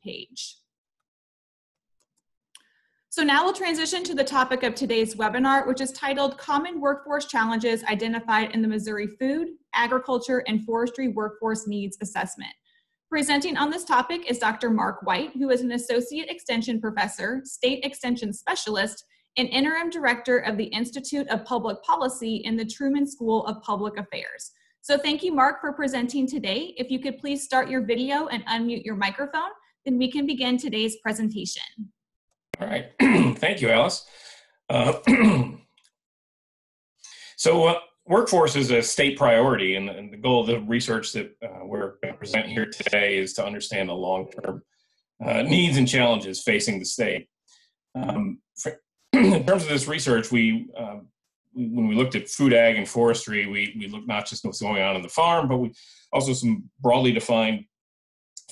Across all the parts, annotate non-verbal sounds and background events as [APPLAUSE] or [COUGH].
page. So now we'll transition to the topic of today's webinar, which is titled Common Workforce Challenges Identified in the Missouri Food, Agriculture, and Forestry Workforce Needs Assessment. Presenting on this topic is Dr. Mark White, who is an Associate Extension Professor, State Extension Specialist, and Interim Director of the Institute of Public Policy in the Truman School of Public Affairs. So thank you, Mark, for presenting today. If you could please start your video and unmute your microphone, then we can begin today's presentation. All right. [CLEARS THROAT] Thank you, Alice. Uh, [CLEARS THROAT] so uh, workforce is a state priority, and, and, the goal of the research that uh, we're going to present here today is to understand the long-term uh, needs and challenges facing the state. Um, for, [CLEARS THROAT] in terms of this research, we um, when we looked at food, ag, and forestry, we, we looked not just what's going on in the farm, but we also some broadly defined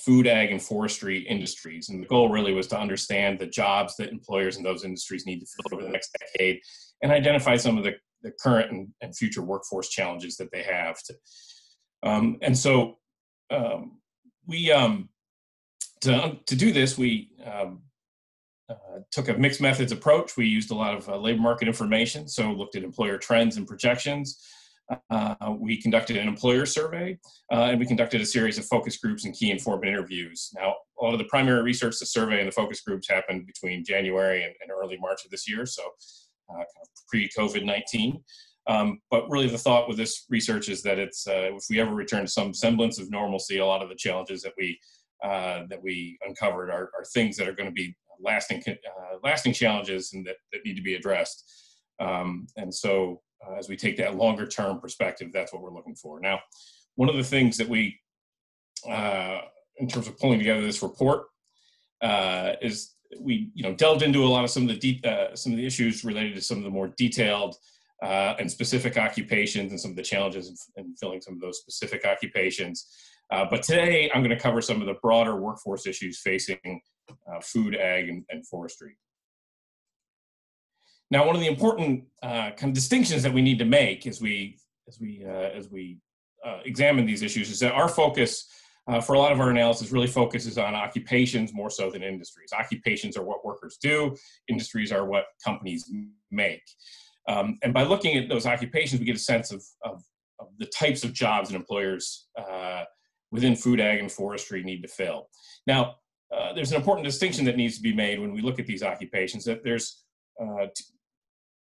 food, ag, and forestry industries. And the goal really was to understand the jobs that employers in those industries need to fill over the next decade and identify some of the, the current and, and future workforce challenges that they have. To, um, and so um, we, um, to, to do this, we um, uh, took a mixed methods approach. We used a lot of uh, labor market information, so looked at employer trends and projections. Uh, we conducted an employer survey, uh, and we conducted a series of focus groups and key informant interviews. Now, a lot of the primary research, the survey, and the focus groups happened between January and, and early March of this year, so uh, kind of pre-COVID-19. Um, but really, the thought with this research is that it's uh, if we ever return to some semblance of normalcy, a lot of the challenges that we uh, that we uncovered are, are, things that are going to be lasting uh, lasting challenges and that, that need to be addressed. Um, and so uh, as we take that longer term perspective, that's what we're looking for. Now, one of the things that we, uh, in terms of pulling together this report, uh, is we you know delved into a lot of some of the deep, uh, some of the issues related to some of the more detailed uh, and specific occupations and some of the challenges in, in filling some of those specific occupations. Uh, but today I'm going to cover some of the broader workforce issues facing food, ag, and, and forestry. Now, one of the important uh, kind of distinctions that we need to make as we as we uh, as we uh, examine these issues is that our focus uh, for a lot of our analysis really focuses on occupations more so than industries. Occupations are what workers do. Industries are what companies make. Um, and by looking at those occupations, we get a sense of, of, of the types of jobs and employers uh, within food, ag, and forestry need to fill. Now, uh, there's an important distinction that needs to be made when we look at these occupations that there's uh,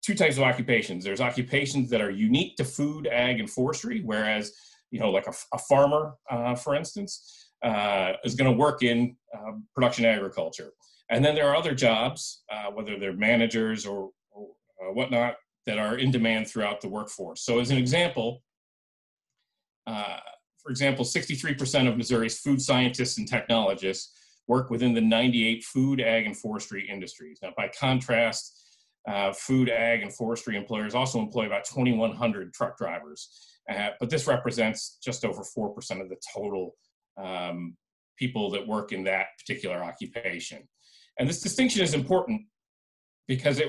two types of occupations. There's occupations that are unique to food, ag, and forestry, whereas, you know, like a, a farmer, uh, for instance, uh, is going to work in uh, production agriculture. And then there are other jobs, uh, whether they're managers or, or uh, whatnot, that are in demand throughout the workforce. So, as an example, uh, for example, 63% of Missouri's food scientists and technologists work within the 98 food, ag, and forestry industries. Now, by contrast, uh, food, ag, and forestry employers also employ about 2,100 truck drivers. Uh, but this represents just over 4% of the total um, people that work in that particular occupation. And this distinction is important because it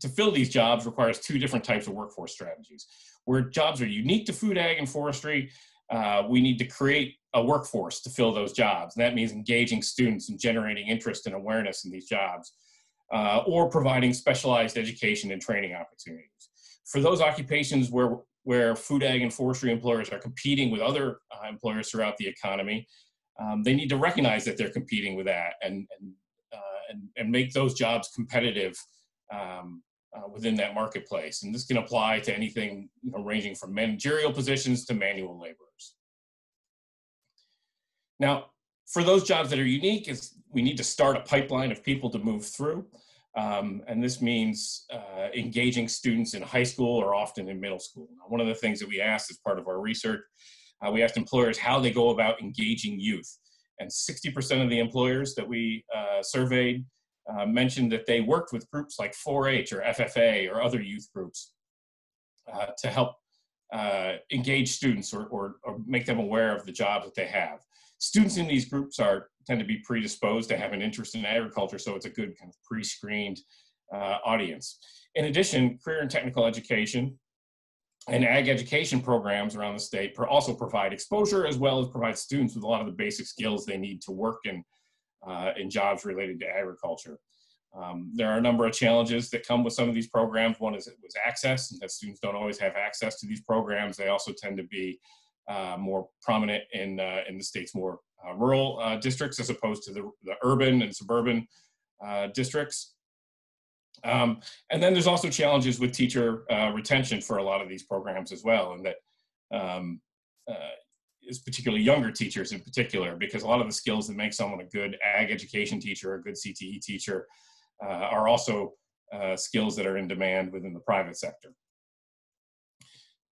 to fill these jobs requires two different types of workforce strategies. Where jobs are unique to food, ag, and forestry, uh, we need to create a workforce to fill those jobs. And that means engaging students and generating interest and awareness in these jobs uh, or providing specialized education and training opportunities. For those occupations where, where food, ag, and forestry employers are competing with other uh, employers throughout the economy, um, they need to recognize that they're competing with that and, and, uh, and, and, make those jobs competitive um, uh, within that marketplace. And this can apply to anything you know, ranging from managerial positions to manual laborers. Now, for those jobs that are unique, is we need to start a pipeline of people to move through. Um, and this means uh, engaging students in high school or often in middle school. Now, one of the things that we asked as part of our research, uh, we asked employers how they go about engaging youth. And 60% of the employers that we uh, surveyed uh, mentioned that they worked with groups like 4-H or FFA or other youth groups uh, to help uh, engage students or, or, or make them aware of the jobs that they have students in these groups are tend to be predisposed to have an interest in agriculture, so it's a good kind of pre-screened uh, audience. In addition, career and technical education and ag education programs around the state also provide exposure as well as provide students with a lot of the basic skills they need to work in uh, in jobs related to agriculture. Um, there are a number of challenges that come with some of these programs. One is it was access, and that students don't always have access to these programs. They also tend to be uh, more prominent in uh, in the state's more uh, rural uh, districts as opposed to the, the urban and suburban uh, districts. Um, and then there's also challenges with teacher retention for a lot of these programs as well, and that um, is particularly younger teachers in particular, because a lot of the skills that make someone a good ag education teacher, a good CTE teacher, are also skills that are in demand within the private sector.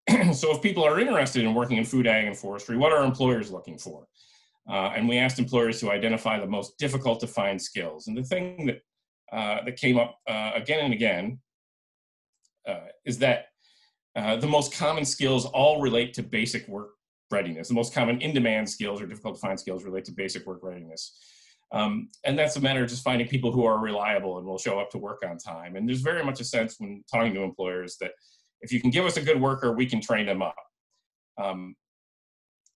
[CLEARS THROAT] so if people are interested in working in food, ag, and forestry, what are employers looking for? Uh, and we asked employers to identify the most difficult to find skills. And the thing that, uh, that came up uh, again and again uh, is that the most common skills all relate to basic work readiness. The most common in-demand skills or difficult to find skills relate to basic work readiness. Um, and that's a matter of just finding people who are reliable and will show up to work on time. And there's very much a sense when talking to employers that if you can give us a good worker, we can train them up. Um,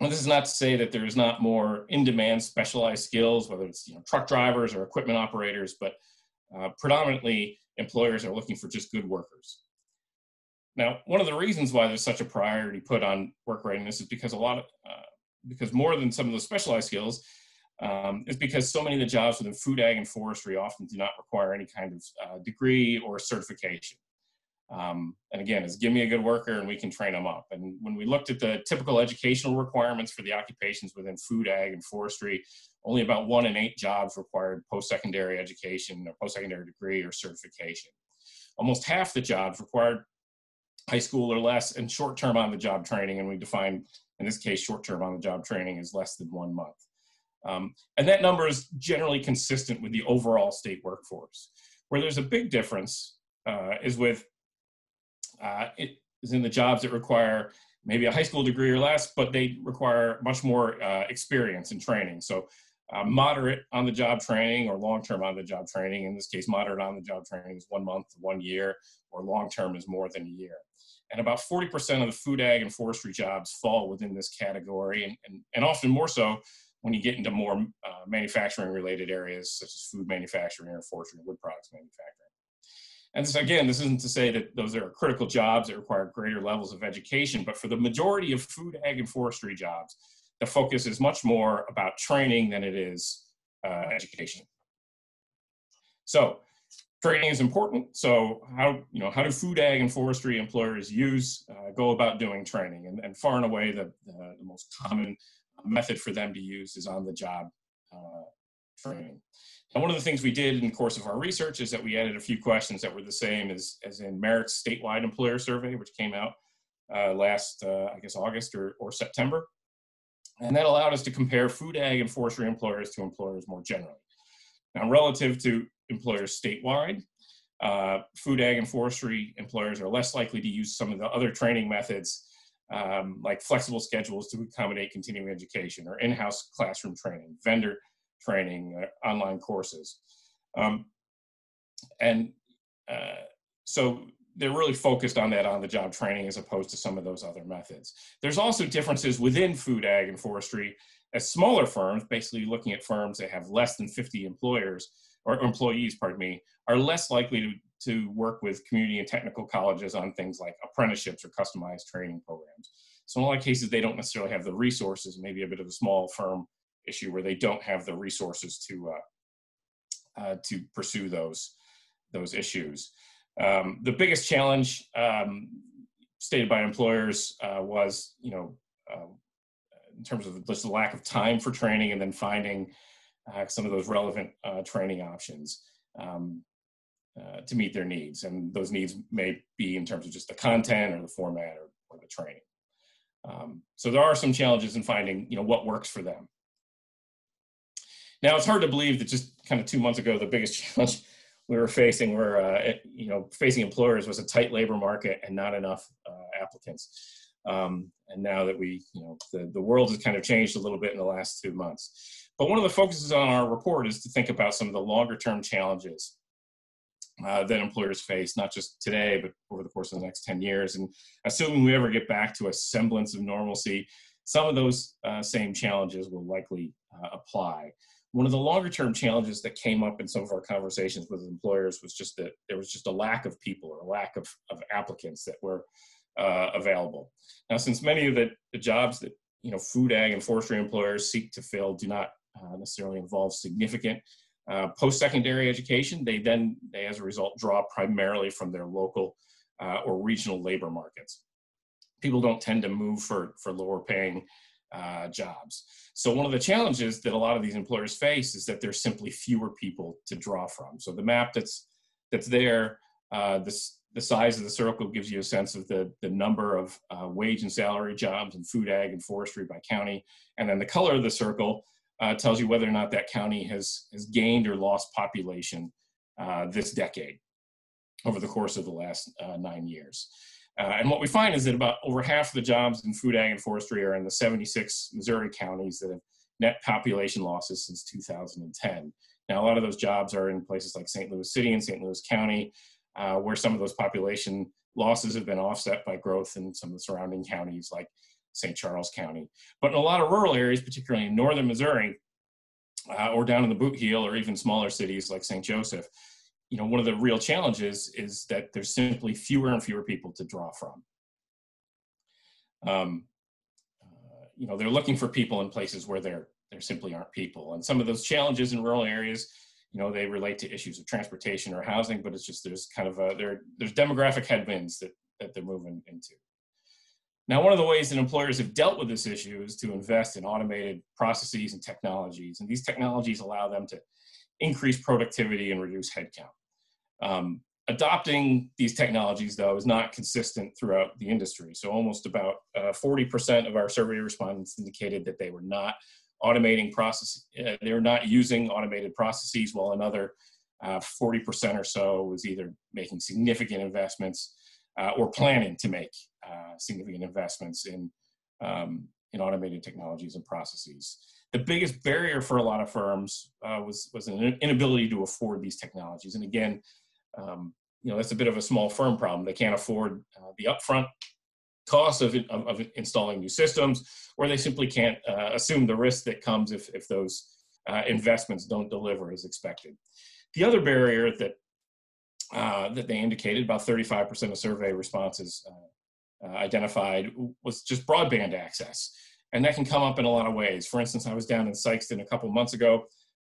and this is not to say that there's not more in-demand specialized skills, whether it's you know, truck drivers or equipment operators, but uh, predominantly employers are looking for just good workers. Now, one of the reasons why there's such a priority put on work readiness is because a lot of, uh, because more than some of those specialized skills, um, is because so many of the jobs within food, ag, and forestry often do not require any kind of uh, degree or certification. Um, and again, is give me a good worker and we can train them up. And when we looked at the typical educational requirements for the occupations within food, ag, and forestry, only about one in eight jobs required post-secondary education or post-secondary degree or certification. Almost half the jobs required high school or less and short-term on-the-job training. And we define, in this case, short-term on-the-job training is less than one month. Um, and that number is generally consistent with the overall state workforce. Where there's a big difference uh, is with uh, it is in the jobs that require maybe a high school degree or less, but they require much more uh, experience and training. So uh, moderate on the job training or long-term on the job training. In this case, moderate on the job training is one month, one year, or long-term is more than a year. And about 40% of the food, ag, and forestry jobs fall within this category, and, and, and often more so when you get into more uh, manufacturing related areas such as food manufacturing or forestry and wood products manufacturing. And this, again, this isn't to say that those are critical jobs that require greater levels of education, but for the majority of food, ag, and forestry jobs, the focus is much more about training than it is uh, education. So training is important. So how, you know, how do food, ag, and forestry employers use, uh, go about doing training? And, and far and away, the, the most common method for them to use is on the job uh, training. And one of the things we did in the course of our research is that we added a few questions that were the same as, as in MERIC's statewide employer survey, which came out uh, last, uh, I guess, August or, or September. And that allowed us to compare food, ag, and forestry employers to employers more generally. Now, relative to employers statewide, uh, food, ag, and forestry employers are less likely to use some of the other training methods um, like flexible schedules to accommodate continuing education or in-house classroom training, vendor training, uh, online courses. Um, and uh, so they're really focused on that on-the-job training as opposed to some of those other methods. There's also differences within food, ag, and forestry as smaller firms, basically looking at firms that have less than 50 employers or employees, pardon me, are less likely to to work with community and technical colleges on things like apprenticeships or customized training programs. So in a lot of cases, they don't necessarily have the resources, maybe a bit of a small firm issue where they don't have the resources to, uh, uh, to pursue those, those issues. Um, the biggest challenge um, stated by employers uh, was, you know, uh, in terms of just the lack of time for training and then finding some of those relevant training options. Um, uh, to meet their needs. And those needs may be in terms of just the content or the format or, or the training. Um, so there are some challenges in finding, you know, what works for them. Now it's hard to believe that just kind of two months ago, the biggest [LAUGHS] challenge we were facing were, uh, you know, facing employers was a tight labor market and not enough uh, applicants. Um, and now that we, you know, the, the world has kind of changed a little bit in the last two months. But one of the focuses on our report is to think about some of the longer term challenges uh, that employers face, not just today, but over the course of the next 10 years. And assuming we ever get back to a semblance of normalcy, some of those uh, same challenges will likely uh, apply. One of the longer term challenges that came up in some of our conversations with employers was just that there was just a lack of people or a lack of, of applicants that were uh, available. Now, since many of the, the jobs that you know food, ag, and forestry employers seek to fill do not uh, necessarily involve significant uh, post-secondary education, they then they as a result draw primarily from their local uh, or regional labor markets. People don't tend to move for for lower paying uh, jobs. So one of the challenges that a lot of these employers face is that there's simply fewer people to draw from. So the map that's that's there, uh, this, the size of the circle gives you a sense of the, the number of uh, wage and salary jobs in food, ag, and forestry by county. And then the color of the circle uh, tells you whether or not that county has, has gained or lost population uh, this decade over the course of the last uh, nine years. Uh, and what we find is that about over half of the jobs in food, ag, and forestry are in the 76 Missouri counties that have net population losses since 2010. Now, a lot of those jobs are in places like St. Louis City and St. Louis County, uh, where some of those population losses have been offset by growth in some of the surrounding counties like St. Charles County. But in a lot of rural areas, particularly in northern Missouri, uh, or down in the boot heel, or even smaller cities like St. Joseph, you know, one of the real challenges is that there's simply fewer and fewer people to draw from. Um, uh, you know, they're looking for people in places where there there simply aren't people, and some of those challenges in rural areas, you know, they relate to issues of transportation or housing, but it's just there's kind of a there there's demographic headwinds that that they're moving into. Now, one of the ways that employers have dealt with this issue is to invest in automated processes and technologies, and these technologies allow them to increase productivity and reduce headcount. Um, adopting these technologies, though, is not consistent throughout the industry. So almost about uh, 40% of our survey respondents indicated that they were not automating process, uh, they were not using automated processes, while another 40% uh, or so was either making significant investments uh, or planning to make uh, significant investments in, um, in automated technologies and processes the biggest barrier for a lot of firms uh, was was an inability to afford these technologies. And again, um, you know, that's a bit of a small firm problem. They can't afford uh, the upfront cost of, of, of, installing new systems, or they simply can't uh, assume the risk that comes if, if those uh, investments don't deliver as expected. The other barrier that, uh, that they indicated, about 35% of survey responses uh, uh, identified, was just broadband access. And that can come up in a lot of ways. For instance, I was down in Sikeston a couple months ago,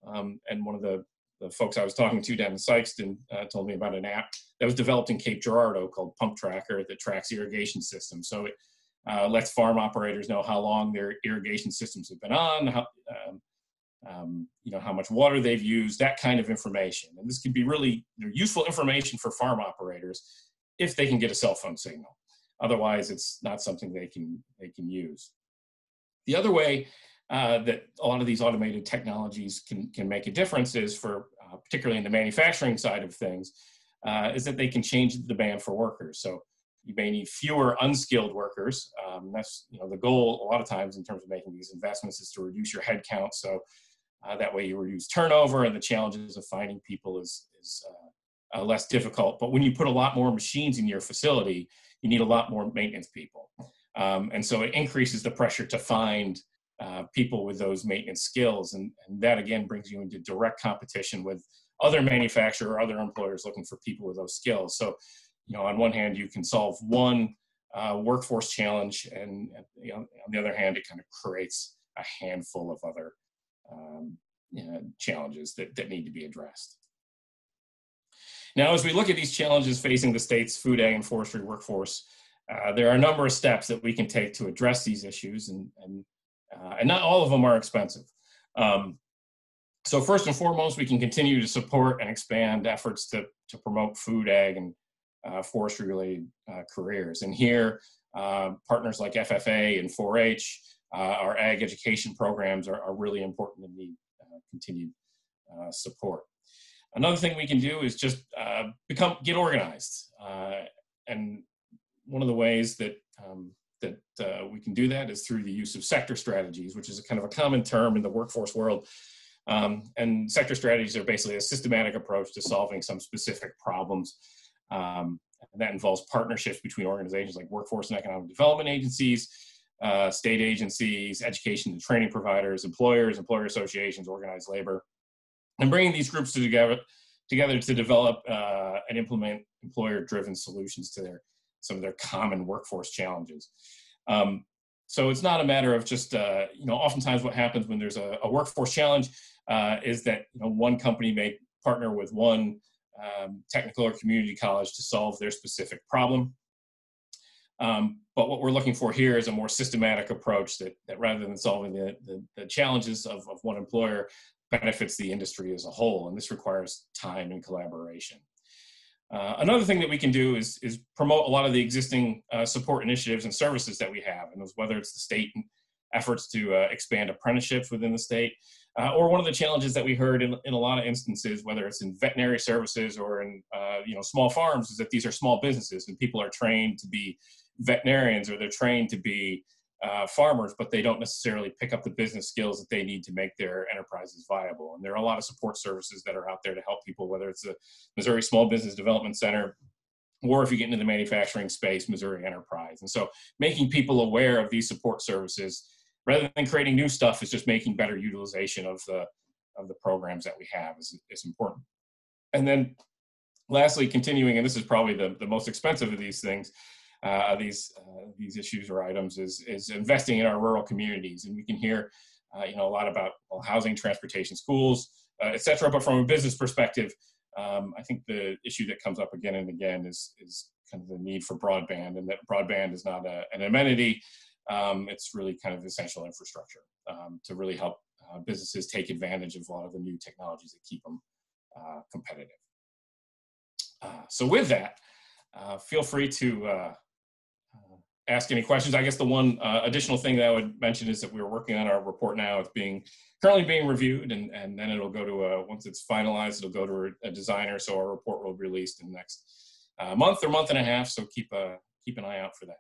um, and one of the the folks I was talking to down in Sikeston uh, told me about an app that was developed in Cape Girardeau called Pump Tracker that tracks irrigation systems. So it uh, lets farm operators know how long their irrigation systems have been on, how, um, um, you know, how much water they've used, that kind of information. And this can be really useful information for farm operators if they can get a cell phone signal. Otherwise, it's not something they can they can use. The other way uh, that a lot of these automated technologies can, can make a difference is for, uh, particularly in the manufacturing side of things, uh, is that they can change the demand for workers. So you may need fewer unskilled workers. Um, that's you know the goal a lot of times in terms of making these investments is to reduce your headcount. So uh, that way you reduce turnover and the challenges of finding people is, is uh, uh, less difficult. But when you put a lot more machines in your facility, you need a lot more maintenance people. Um, and so it increases the pressure to find uh, people with those maintenance skills. And, and that again brings you into direct competition with other manufacturer or other employers looking for people with those skills. So, you know, on one hand, you can solve one uh, workforce challenge, and you know, on the other hand, it kind of creates a handful of other um, you know, challenges that, that need to be addressed. Now, as we look at these challenges facing the state's food, ag, and forestry workforce, uh, there are a number of steps that we can take to address these issues, and, and uh, and not all of them are expensive. Um, so first and foremost, we can continue to support and expand efforts to, to promote food, ag, and uh, forestry-related uh, careers. And here, uh, partners like FFA and 4-H, uh, our ag education programs are, are really important and need uh, continued support. Another thing we can do is just become get organized. and one of the ways that um, that uh, we can do that is through the use of sector strategies, which is a kind of a common term in the workforce world. Um, and sector strategies are basically a systematic approach to solving some specific problems. Um, that involves partnerships between organizations like workforce and economic development agencies, uh, state agencies, education and training providers, employers, employer associations, organized labor, and bringing these groups together together to develop uh, and implement employer-driven solutions to their some of their common workforce challenges. Um, so it's not a matter of just uh, you know. Oftentimes, what happens when there's a, a workforce challenge uh, is that you know one company may partner with one um, technical or community college to solve their specific problem. Um, but what we're looking for here is a more systematic approach that, that rather than solving the, the, the challenges of, of one employer, benefits the industry as a whole. And this requires time and collaboration. Uh, another thing that we can do is, is promote a lot of the existing uh, support initiatives and services that we have, and those, whether it's the state efforts to uh, expand apprenticeships within the state, uh, or one of the challenges that we heard in, in a lot of instances, whether it's in veterinary services or in uh, you know small farms, is that these are small businesses and people are trained to be veterinarians or they're trained to be uh, farmers, but they don't necessarily pick up the business skills that they need to make their enterprises viable. And there are a lot of support services that are out there to help people, whether it's the Missouri Small Business Development Center, or if you get into the manufacturing space, Missouri Enterprise. And so making people aware of these support services rather than creating new stuff is just making better utilization of the of the programs that we have is, is important. And then lastly, continuing, and this is probably the, the most expensive of these things, uh, these uh, these issues or items is is investing in our rural communities, and we can hear uh, you know a lot about well, housing, transportation, schools, uh, etc. But from a business perspective, um, I think the issue that comes up again and again is is kind of the need for broadband, and that broadband is not a, an amenity. Um, it's really kind of essential infrastructure um, to really help uh, businesses take advantage of a lot of the new technologies that keep them uh, competitive. so with that, feel free to ask any questions. I guess the one uh, additional thing that I would mention is that we're working on our report now. It's being currently being reviewed, and, and then it'll go to a, once it's finalized, it'll go to a, designer. So our report will be released in the next uh, month or month and a half. So keep a keep an eye out for that.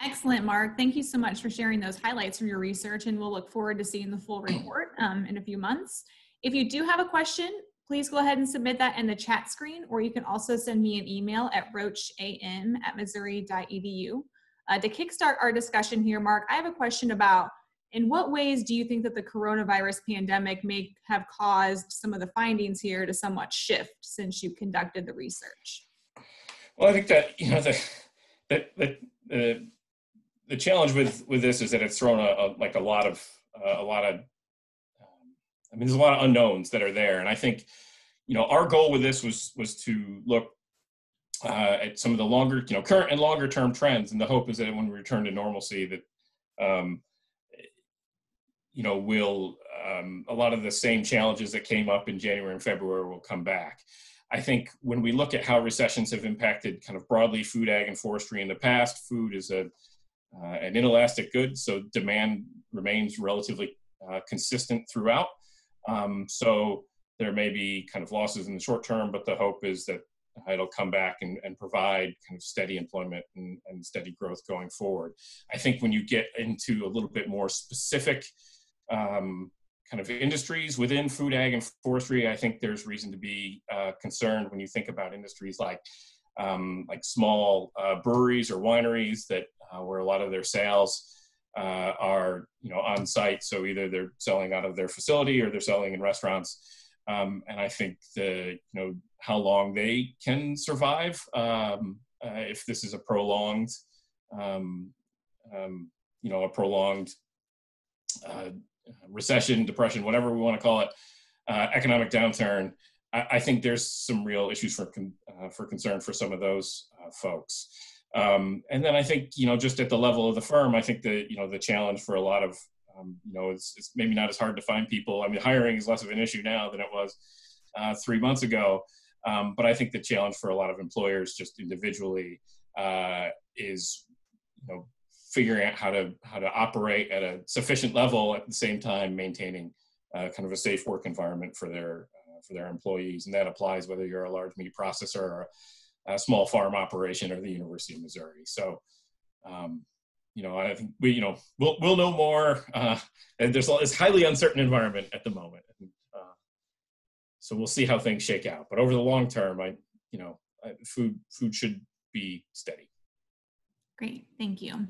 Excellent, Mark. Thank you so much for sharing those highlights from your research, and we'll look forward to seeing the full report um, in a few months. If you do have a question, please go ahead and submit that in the chat screen, or you can also send me an email at roacham at missouri.edu. Uh, to kickstart our discussion here, Mark, I have a question about in what ways do you think that the coronavirus pandemic may have caused some of the findings here to somewhat shift since you conducted the research? Well, I think that you know the the the, the, the challenge with with this is that it's thrown a, a like a lot of uh, a lot of I mean, there's a lot of unknowns that are there, and I think, you know, our goal with this was was to look uh, at some of the longer, you know, current and longer term trends, and the hope is that when we return to normalcy, that um, you know, will um, a lot of the same challenges that came up in January and February will come back. I think when we look at how recessions have impacted kind of broadly food, ag, and forestry in the past, food is a uh, an inelastic good, so demand remains relatively uh, consistent throughout. Um, so there may be kind of losses in the short term, but the hope is that it'll come back and, and provide kind of steady employment and, and, steady growth going forward. I think when you get into a little bit more specific um, kind of industries within food, ag, and forestry, I think there's reason to be uh, concerned when you think about industries like um, like small uh, breweries or wineries that uh, where a lot of their sales uh, are you know on site. So either they're selling out of their facility or they're selling in restaurants. Um, and I think the you know how long they can survive um, uh, if this is a prolonged um, um you know a prolonged uh, recession, depression, whatever we want to call it, uh, economic downturn. I, I, think there's some real issues for con- uh, for concern for some of those uh, folks. Um, and then I think, you know, just at the level of the firm, I think that, you know, the challenge for a lot of, um, you know, it's, it's maybe not as hard to find people. I mean, hiring is less of an issue now than it was uh, three months ago. Um, but I think the challenge for a lot of employers just individually uh, is, you know, figuring out how to how to operate at a sufficient level at the same time maintaining uh, kind of a safe work environment for their uh, for their employees, and that applies whether you're a large meat processor or a small farm operation or the University of Missouri. So, um, you know, I think we, you know, we'll we'll know more. Uh, and there's it's highly uncertain environment at the moment, and, uh, so we'll see how things shake out. But over the long term, I, you know, food food should be steady. Great, thank you.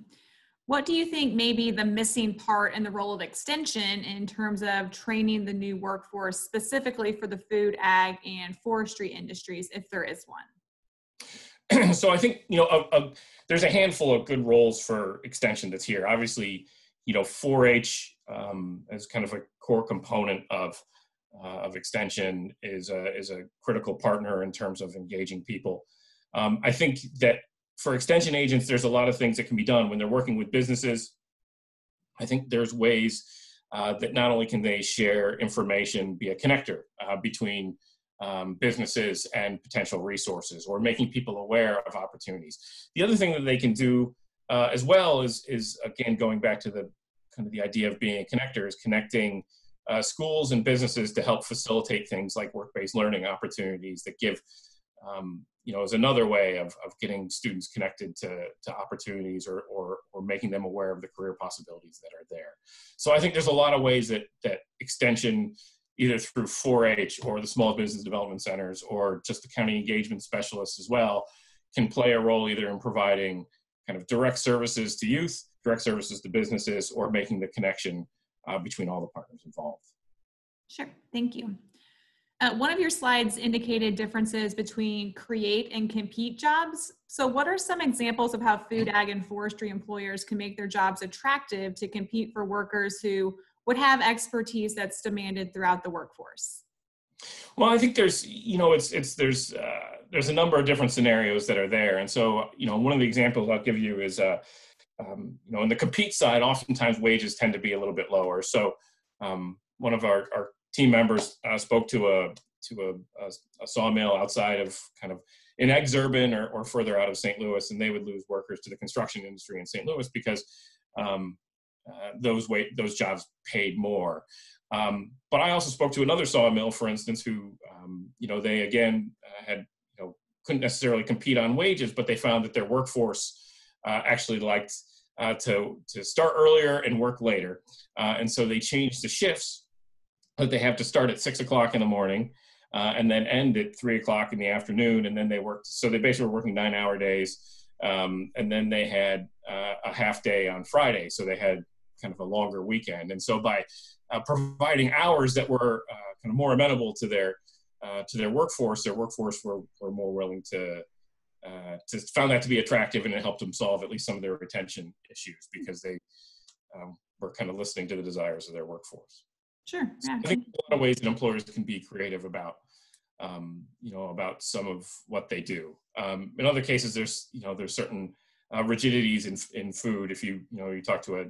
What do you think may be the missing part in the role of extension in terms of training the new workforce specifically for the food, ag, and forestry industries, if there is one? [CLEARS THROAT] so I think you know a, a, there's a handful of good roles for extension that's here. Obviously, you know 4-H um, as kind of a core component of uh, of extension is a is a critical partner in terms of engaging people. Um, I think that for extension agents, there's a lot of things that can be done when they're working with businesses. I think there's ways uh, that not only can they share information, be a connector uh, between um, businesses and potential resources, or making people aware of opportunities. The other thing that they can do uh, as well is, is again going back to the kind of the idea of being a connector is connecting uh, schools and businesses to help facilitate things like work-based learning opportunities that give um, you know, is another way of, of getting students connected to, to opportunities or, or, or making them aware of the career possibilities that are there. So I think there's a lot of ways that, that extension, either through 4-H or the small business development centers or just the county engagement specialists as well, can play a role either in providing kind of direct services to youth, direct services to businesses, or making the connection uh, between all the partners involved. Sure, thank you. Uh, one of your slides indicated differences between create and compete jobs. So, what are some examples of how food, ag, and forestry employers can make their jobs attractive to compete for workers who would have expertise that's demanded throughout the workforce? Well, I think there's, you know, it's it's there's uh, there's a number of different scenarios that are there, and so you know, one of the examples I'll give you is, uh, um, you know, on the compete side, oftentimes wages tend to be a little bit lower. So, um, one of our, our team members uh, spoke to a to a, a, a, sawmill outside of kind of in Exurban or, or further out of St. Louis, and they would lose workers to the construction industry in St. Louis because um, uh, those wait those jobs paid more. Um, but I also spoke to another sawmill, for instance, who um, you know they again uh, had you know couldn't necessarily compete on wages, but they found that their workforce uh, actually liked uh, to to start earlier and work later, uh, and so they changed the shifts that they have to start at six o'clock in the morning and then end at three o'clock in the afternoon. And then they worked, so they basically were working nine hour days. Um, and then they had a half day on Friday. So they had kind of a longer weekend. And so by uh, providing hours that were uh, kind of more amenable to their, uh, to their workforce, their workforce were, were more willing to, uh, to found that to be attractive and it helped them solve at least some of their retention issues because they um, were kind of listening to the desires of their workforce. Sure. Yeah. I think a lot of ways that employers can be creative about, um, you know, about some of what they do. Um, in other cases, there's, you know, there's certain uh, rigidities in, in food. If you, you know, you talk to a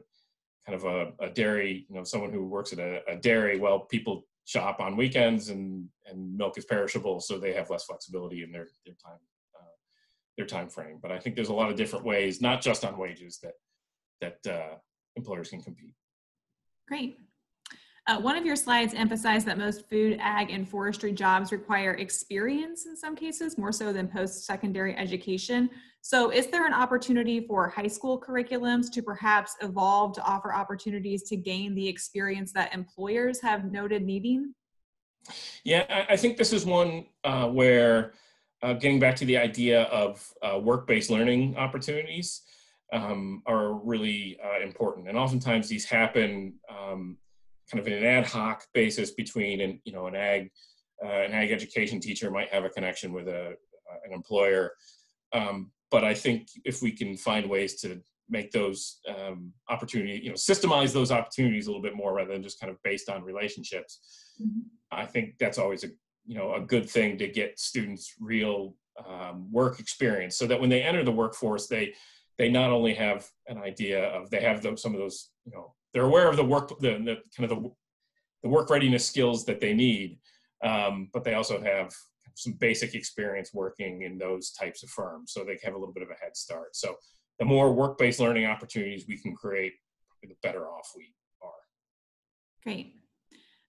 kind of a, a dairy, you know, someone who works at a, a, dairy, well, people shop on weekends and, and milk is perishable, so they have less flexibility in their, their time, uh, their time frame. But I think there's a lot of different ways, not just on wages, that, that uh, employers can compete. Great. Uh, one of your slides emphasized that most food, ag, and forestry jobs require experience in some cases, more so than post secondary education. So, is there an opportunity for high school curriculums to perhaps evolve to offer opportunities to gain the experience that employers have noted needing? Yeah, I think this is one uh, where uh, getting back to the idea of uh, work based learning opportunities um, are really uh, important. And oftentimes these happen. Um, kind of in an ad hoc basis between an you know an ag uh, an ag education teacher might have a connection with a an employer um, but i think if we can find ways to make those um, opportunity you know systemize those opportunities a little bit more rather than just kind of based on relationships mm-hmm. i think that's always a you know a good thing to get students real um, work experience so that when they enter the workforce they they not only have an idea of they have those, some of those you know they're aware of the work, the, the kind of the, the work readiness skills that they need, um, but they also have some basic experience working in those types of firms, so they have a little bit of a head start. So the more work-based learning opportunities we can create, the better off we are. Great.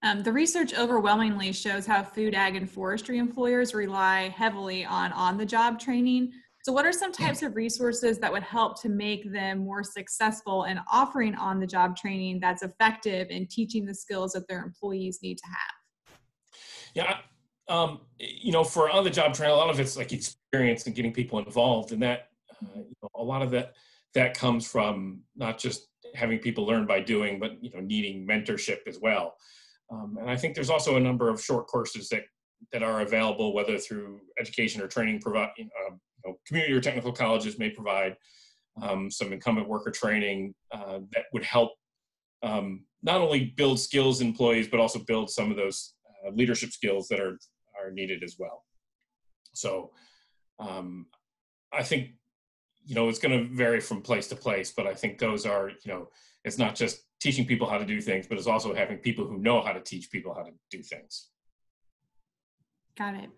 Um, the research overwhelmingly shows how food, ag, and forestry employers rely heavily on on-the-job training so, what are some types of resources that would help to make them more successful in offering on the job training that's effective in teaching the skills that their employees need to have? Yeah, um, you know, for on the job training, a lot of it's like experience and getting people involved, and that uh, you know, a lot of that that comes from not just having people learn by doing, but you know, needing mentorship as well. Um, and I think there's also a number of short courses that that are available, whether through education or training, provide you know, community or technical colleges may provide um, some incumbent worker training uh, that would help um, not only build skills employees, but also build some of those uh, leadership skills that are are needed as well. So um, I think you know it's going to vary from place to place, but I think those are you know it's not just teaching people how to do things, but it's also having people who know how to teach people how to do things. Got it.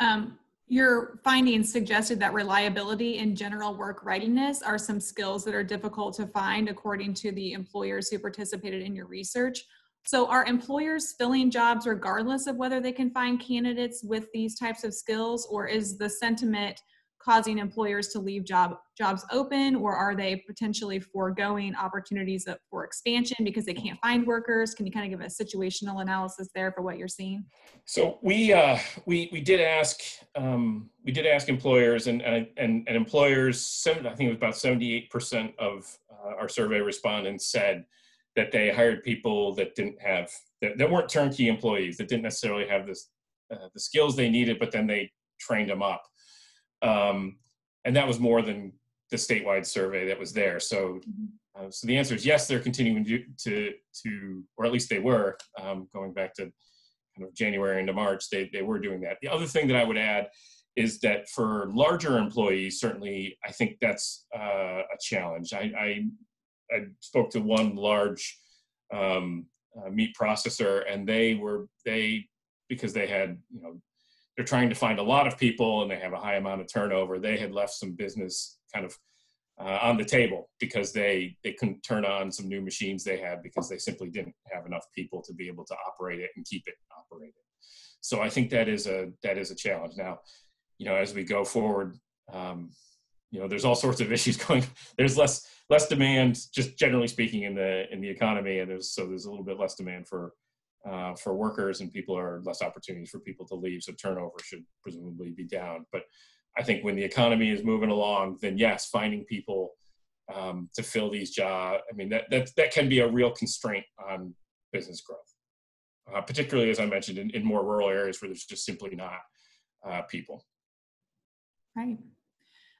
Um, your findings suggested that reliability and general work readiness are some skills that are difficult to find according to the employers who participated in your research. So are employers filling jobs regardless of whether they can find candidates with these types of skills or is the sentiment causing employers to leave job jobs open or are they potentially foregoing opportunities for expansion because they can't find workers? Can you kind of give a situational analysis there for what you're seeing? So we uh, we we did ask um, we did ask employers and and and, employers i think it was about 78% of uh, our survey respondents said that they hired people that didn't have that, that weren't turnkey employees that didn't necessarily have this uh, the skills they needed but then they trained them up um, and that was more than the statewide survey that was there. So, mm-hmm. uh, so the answer is yes, they're continuing to, to, to or at least they were um, going back to kind of January into March, they, they were doing that. The other thing that I would add is that for larger employees, certainly, I think that's uh, a challenge. I, I, I, spoke to one large um, uh, meat processor, and they were they because they had you know they're trying to find a lot of people and they have a high amount of turnover. They had left some business kind of uh, on the table because they they couldn't turn on some new machines they had because they simply didn't have enough people to be able to operate it and keep it operating. So I think that is a that is a challenge. Now, you know, as we go forward, um, you know, there's all sorts of [LAUGHS] issues going. There's less less demand, just generally speaking, in the in the economy, and there's so there's a little bit less demand for uh, for workers and people are less opportunities for people to leave. So turnover should presumably be down. But I think when the economy is moving along, then yes, finding people um, to fill these jobs, I mean, that, that, that can be a real constraint on business growth, uh, particularly as I mentioned in, in, more rural areas where there's just simply not uh, people. Right.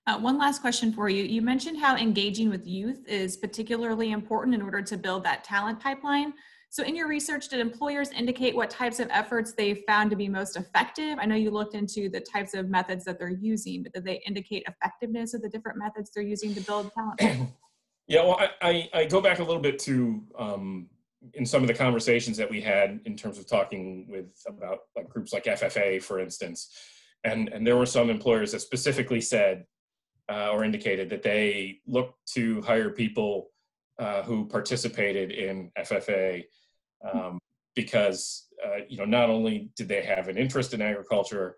Uh, one last question for you. You mentioned how engaging with youth is particularly important in order to build that talent pipeline. So in your research, did employers indicate what types of efforts they found to be most effective? I know you looked into the types of methods that they're using, but did they indicate effectiveness of the different methods they're using to build talent? [CLEARS THROAT] yeah, well, I, I, I, go back a little bit to um, in some of the conversations that we had in terms of talking with about like groups like FFA, for instance, and and there were some employers that specifically said uh, or indicated that they look to hire people uh, who participated in FFA um, because uh, you know not only did they have an interest in agriculture,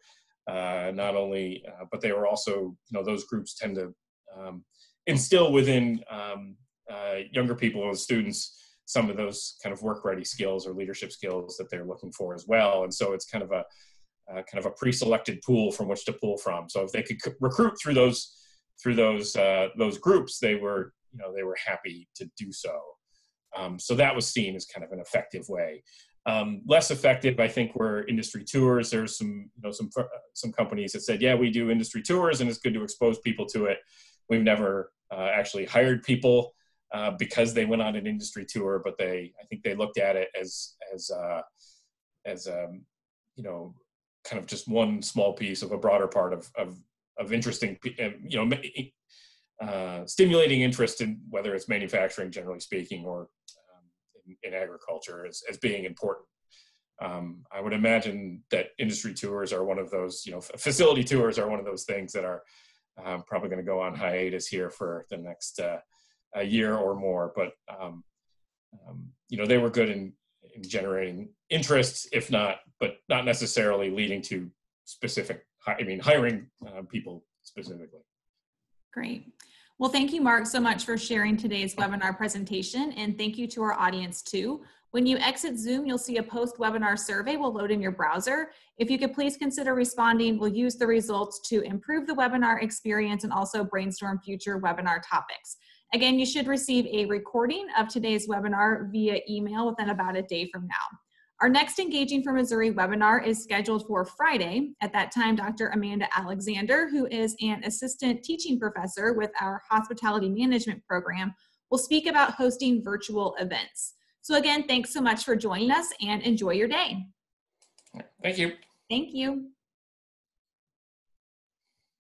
uh, not only uh, but they were also you know those groups tend to um, instill within um, uh, younger people and students some of those kind of work ready skills or leadership skills that they're looking for as well, and so it's kind of a uh, kind of a pre-selected pool from which to pull from. So if they could recruit through those through those those groups, they were you know they were happy to do so. Um, so that was seen as kind of an effective way. Um, less effective, I think, were industry tours. There's some you know some some companies that said, yeah, we do industry tours and it's good to expose people to it. We've never uh, actually hired people uh, because they went on an industry tour, but they I think they looked at it as as uh, as um, you know kind of just one small piece of a broader part of of, of interesting you know uh, stimulating interest in whether it's manufacturing, generally speaking, or in, agriculture as, as being important. Um, I would imagine that industry tours are one of those, you know, facility tours are one of those things that are um, probably going to go on hiatus here for the next uh, a year or more. But um, um, you know, they were good in, in generating interest, if not, but not necessarily leading to specific. I mean, hiring uh, people specifically. Great. Well, thank you, Mark, so much for sharing today's webinar presentation, and thank you to our audience too. When you exit Zoom, you'll see a post-webinar survey will load in your browser. If you could please consider responding, we'll use the results to improve the webinar experience and also brainstorm future webinar topics. Again, you should receive a recording of today's webinar via email within about a day from now. Our next Engaging for Missouri webinar is scheduled for Friday. At that time, Dr. Amanda Alexander, who is an assistant teaching professor with our hospitality management program, will speak about hosting virtual events. So again, thanks so much for joining us and enjoy your day. Thank you. Thank you.